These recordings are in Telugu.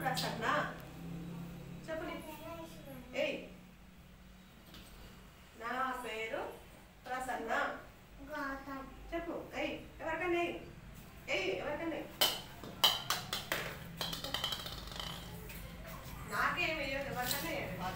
బుక్ రాస్తానా చెప్పు ఏయ్. నా పేరు ప్రసన్న. చెప్పు. ఏయ్ ఎవరికన్నా ఏయ్. ఎవరికన్నా నాకేమి ఎవరికన్నా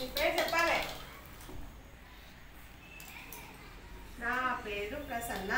చెప్పాలి. నా పేరు ప్రసన్న.